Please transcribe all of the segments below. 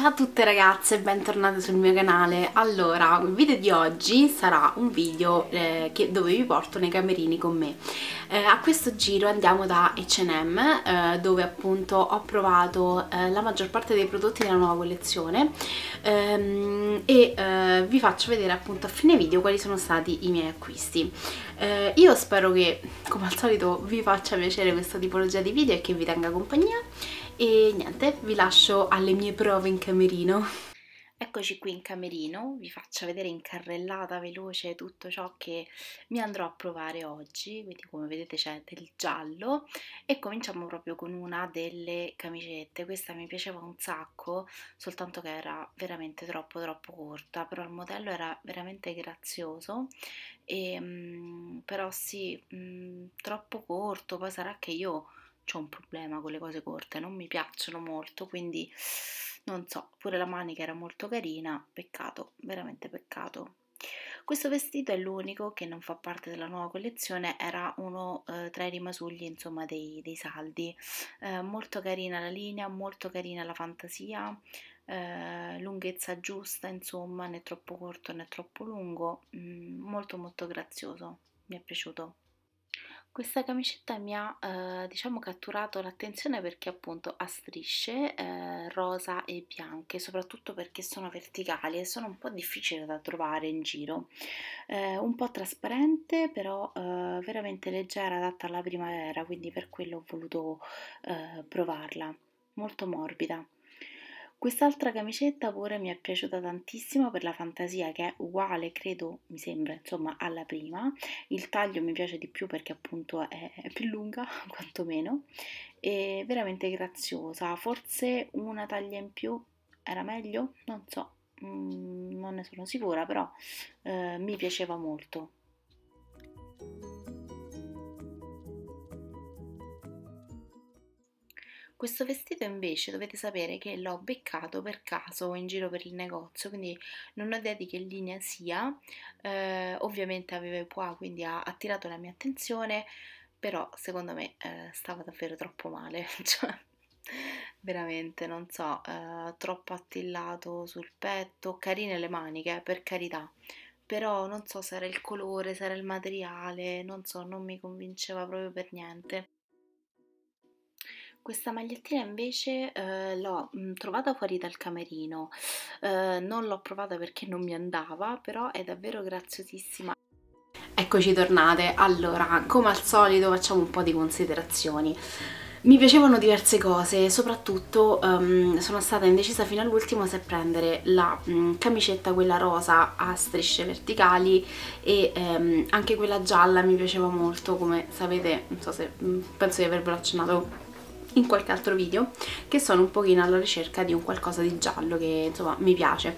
Ciao a tutte ragazze e bentornate sul mio canale. Allora, il video di oggi sarà un video eh, che, dove vi porto nei camerini con me. Eh, a questo giro andiamo da H&M eh, dove appunto ho provato eh, la maggior parte dei prodotti della nuova collezione ehm, e eh, vi faccio vedere appunto a fine video quali sono stati i miei acquisti. Eh, io spero che come al solito vi faccia piacere questa tipologia di video e che vi tenga compagnia e niente, vi lascio alle mie prove in camerino. Eccoci qui in camerino, vi faccio vedere in carrellata veloce tutto ciò che mi andrò a provare oggi, quindi come vedete c'è del giallo. E cominciamo proprio con una delle camicette, questa mi piaceva un sacco, soltanto che era veramente troppo troppo corta, però il modello era veramente grazioso, e, um, però sì, um, troppo corto, poi sarà che io ho un problema con le cose corte, non mi piacciono molto, quindi non so, pure la manica era molto carina, peccato, veramente peccato. Questo vestito è l'unico che non fa parte della nuova collezione, era uno eh, tra i rimasugli insomma dei, dei saldi. Eh, molto carina la linea, molto carina la fantasia, eh, lunghezza giusta insomma, né troppo corto né troppo lungo, mm, molto molto grazioso, mi è piaciuto. Questa camicetta mi ha, eh, diciamo, catturato l'attenzione perché appunto ha strisce eh, rosa e bianche, soprattutto perché sono verticali e sono un po' difficili da trovare in giro. Eh, un po' trasparente, però eh, veramente leggera, adatta alla primavera, quindi per quello ho voluto eh, provarla. Molto morbida. Quest'altra camicetta pure mi è piaciuta tantissimo per la fantasia che è uguale, credo, mi sembra, insomma, alla prima. Il taglio mi piace di più perché appunto è, è più lunga, quantomeno, e veramente graziosa. Forse una taglia in più era meglio? Non so, mm, non ne sono sicura, però eh, mi piaceva molto. Questo vestito invece dovete sapere che l'ho beccato per caso in giro per il negozio, quindi non ho idea di che linea sia, eh, ovviamente aveva i pois, quindi ha attirato la mia attenzione, però secondo me eh, stava davvero troppo male, cioè veramente, non so, eh, troppo attillato sul petto, carine le maniche, per carità, però non so se era il colore, se era il materiale, non so, non mi convinceva proprio per niente. Questa magliettina invece eh, l'ho mm, trovata fuori dal camerino, eh, non l'ho provata perché non mi andava, però è davvero graziosissima. Eccoci tornate, allora come al solito facciamo un po' di considerazioni. Mi piacevano diverse cose, soprattutto um, sono stata indecisa fino all'ultimo se prendere la um, camicetta, quella rosa a strisce verticali e um, anche quella gialla mi piaceva molto, come sapete, non so se mm, penso di avervelo accennato in qualche altro video che sono un pochino alla ricerca di un qualcosa di giallo che insomma mi piace.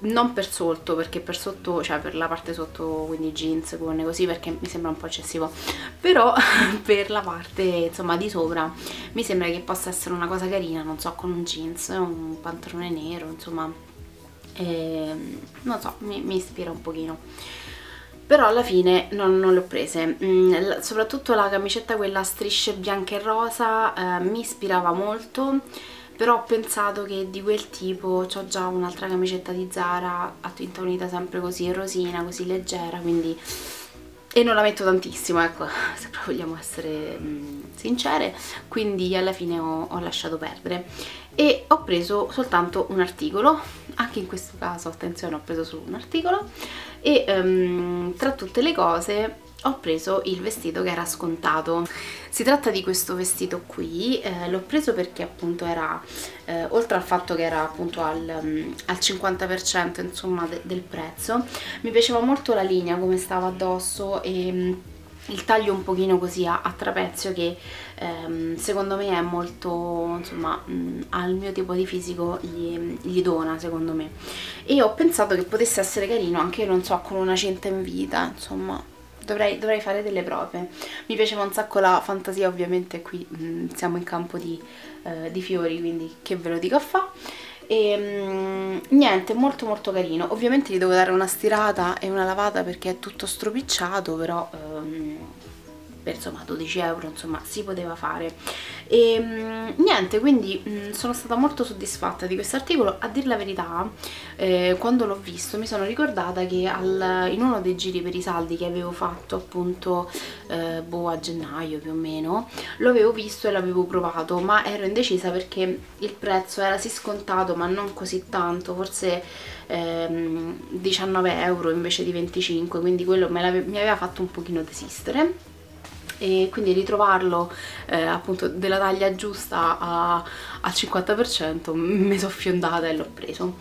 Non per sotto perché per sotto cioè per la parte sotto quindi jeans gonne così perché mi sembra un po' eccessivo. Però per la parte insomma di sopra mi sembra che possa essere una cosa carina non so con un jeans un pantalone nero insomma. E, non so mi, mi ispira un pochino però alla fine non, non le ho prese. Mm, soprattutto la camicetta quella a strisce bianche e rosa eh, mi ispirava molto però ho pensato che di quel tipo ho già un'altra camicetta di Zara a tinta unita sempre così rosina, così leggera quindi e non la metto tantissimo ecco se proprio vogliamo essere mh, mm, sincere. Quindi alla fine ho, ho lasciato perdere. E ho preso soltanto un articolo. Anche in questo caso attenzione ho preso solo un articolo. E um, tra tutte le cose ho preso il vestito che era scontato. Si tratta di questo vestito qui eh, l'ho preso perché appunto era eh, oltre al fatto che era appunto al, um, al 50% insomma de del prezzo mi piaceva molto la linea come stava addosso e um, il taglio un pochino così a, a trapezio che ehm, secondo me è molto insomma mh, al mio tipo di fisico gli, gli, dona secondo me. E ho pensato che potesse essere carino anche non so con una cinta in vita insomma dovrei, dovrei fare delle prove. Mi piaceva un sacco la fantasia ovviamente qui mh, siamo in campo di, eh, di fiori quindi che ve lo dico a fa' e um, niente molto molto carino. Ovviamente gli devo dare una stirata e una lavata perché è tutto stropicciato però um, per insomma 12 euro insomma si poteva fare. E mh, niente quindi mh, sono stata molto soddisfatta di questo articolo. A dir la verità eh, quando l'ho visto mi sono ricordata che al, in uno dei giri per i saldi che avevo fatto appunto eh, boh a gennaio più o meno lo avevo visto e l'avevo provato ma ero indecisa perché il prezzo era sì scontato ma non così tanto forse ehm, 19 euro invece di 25 quindi quello mi aveva fatto un pochino desistere e quindi ritrovarlo eh, appunto della taglia giusta al 50% mi sono fiondata e l'ho preso.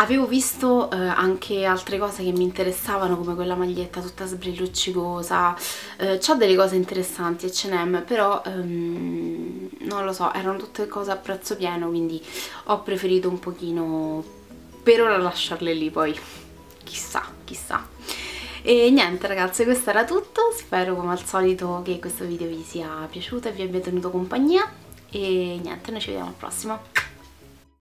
Avevo visto eh, anche altre cose che mi interessavano come quella maglietta tutta sbrilluccicosa. Eh, c'ha delle cose interessanti H&M però ehm, non lo so erano tutte cose a prezzo pieno quindi ho preferito un pochino per ora lasciarle lì poi. Chissà chissà e niente ragazze questo era tutto. Spero come al solito che questo video vi sia piaciuto e vi abbia tenuto compagnia. E niente noi ci vediamo al prossimo